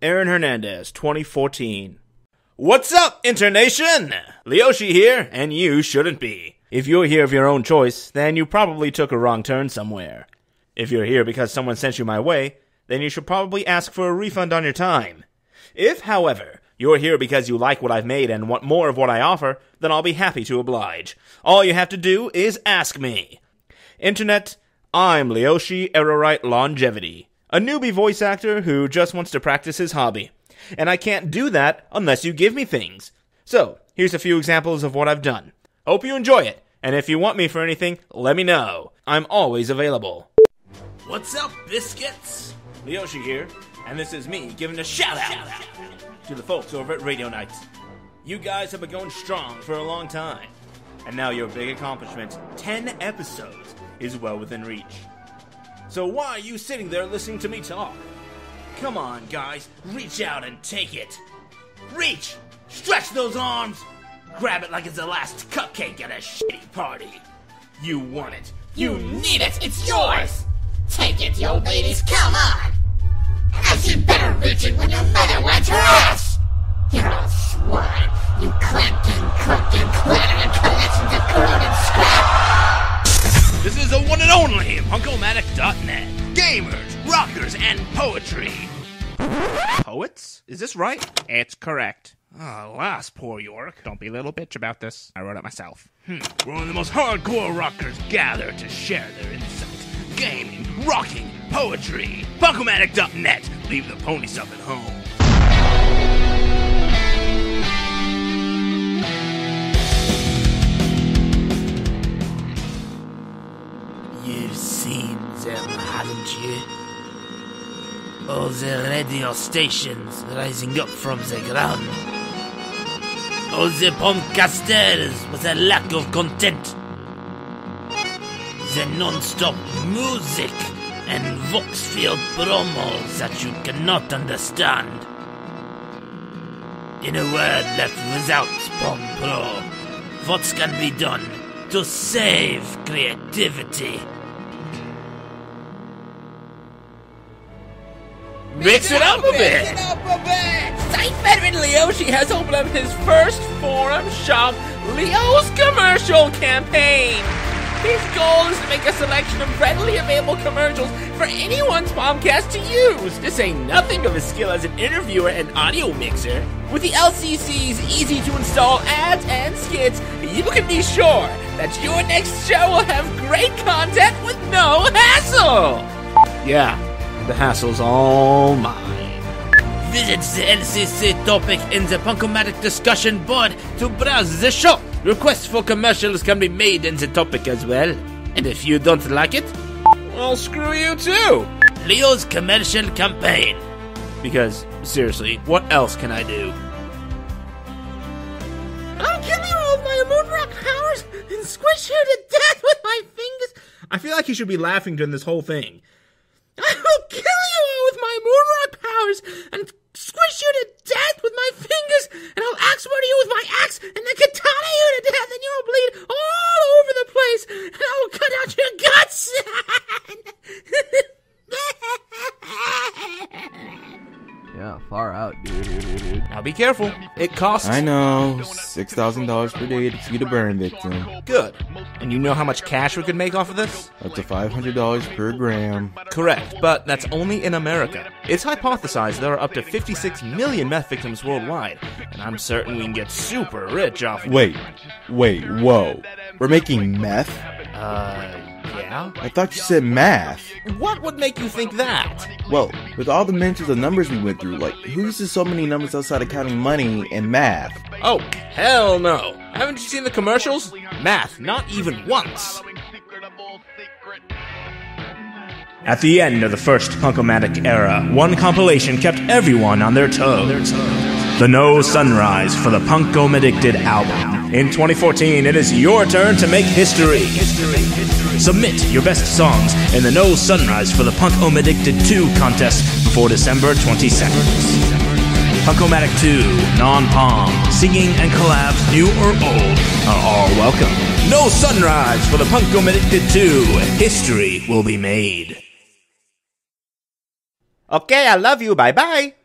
Aaron Hernandez, 2014. What's up, Internation? Leoshi here, and you shouldn't be. If you're here of your own choice, then you probably took a wrong turn somewhere. If you're here because someone sent you my way, then you should probably ask for a refund on your time. If, however, you're here because you like what I've made and want more of what I offer, then I'll be happy to oblige. All you have to do is ask me. Internet, I'm Leoshi Errorite Longevity, a newbie voice actor who just wants to practice his hobby. And I can't do that unless you give me things. So, here's a few examples of what I've done. Hope you enjoy it, and if you want me for anything, let me know. I'm always available. What's up, biscuits? Leoshi here, and this is me giving a shout out to the folks over at Radio Nights. You guys have been going strong for a long time, and now your big accomplishment, 10 episodes, is well within reach. So why are you sitting there listening to me talk? Come on, guys, reach out and take it. Reach! Stretch those arms! Grab it like it's the last cupcake at a shitty party. You want it. You need it. It's yours. Take it, yo ladies. Come on. As you better reach it when your mother is the only Punkomatic.net. Gamers, rockers, and poetry. Poets? Is this right? It's correct. Ah, alas, poor Yorick. Don't be a little bitch about this. I wrote it myself. Hmm. Where only the most hardcore rockers gather to share their insights. Gaming, rocking, poetry. Punkomatic.net. Leave the pony stuff at home. You've seen them, um, haven't you? All the radio stations rising up from the ground. All the podcasters with a lack of content. The non-stop music and Voxfield promos that you cannot understand. In a word left without Prom Pro, what can be done to save creativity? Mix it up a bit. Saint Veteran Leoshi has opened up his first forum shop, Leo's Commercial Campaign. His goal is to make a selection of readily available commercials for anyone's Palmcast to use, to say nothing of his skill as an interviewer and audio mixer. With the LCC's easy to install ads and skits, you can be sure that your next show will have great content with no hassle. Yeah, the hassle's all mine. Visit the LCC topic in the Punkomatic discussion board to browse the show. Requests for commercials can be made in the topic as well. And if you don't like it, I'll screw you too. Leo's commercial campaign. Because, seriously, what else can I do? I'll kill you all with my moonrock powers and squish you to death with my fingers. I feel like he should be laughing during this whole thing. Kill you all with my moonrock powers and squish you to death with my fingers, and I'll axe murder you with my axe and then katana you to death, and you'll bleed Now be careful. It costs. I know. Six thousand dollars per day to feed a burn victim. Good. And you know how much cash we could make off of this? Up to five hundred dollars per gram. Correct, but that's only in America. It's hypothesized there are up to 56 million meth victims worldwide, and I'm certain we can get super rich off of Wait, wait, whoa. We're making meth? Uh, yeah? I thought you said math. What would make you think that? Well, with all the mentions of numbers we went through, like who uses so many numbers outside of counting money and math? Oh, hell no. Haven't you seen the commercials? Math, not even once. At the end of the first Punkomatic era, one compilation kept everyone on their toes. The No Sunrise for the Punkom Addicted album. In 2014, it is your turn to make history. Submit your best songs in the No Sunrise for the Punkom Addicted 2 contest before December 22nd. Punkomatic 2, non-palm, singing and collabs, new or old, are all welcome. No sunrise for the Punkom Addicted 2. History will be made. Okay, I love you. Bye bye.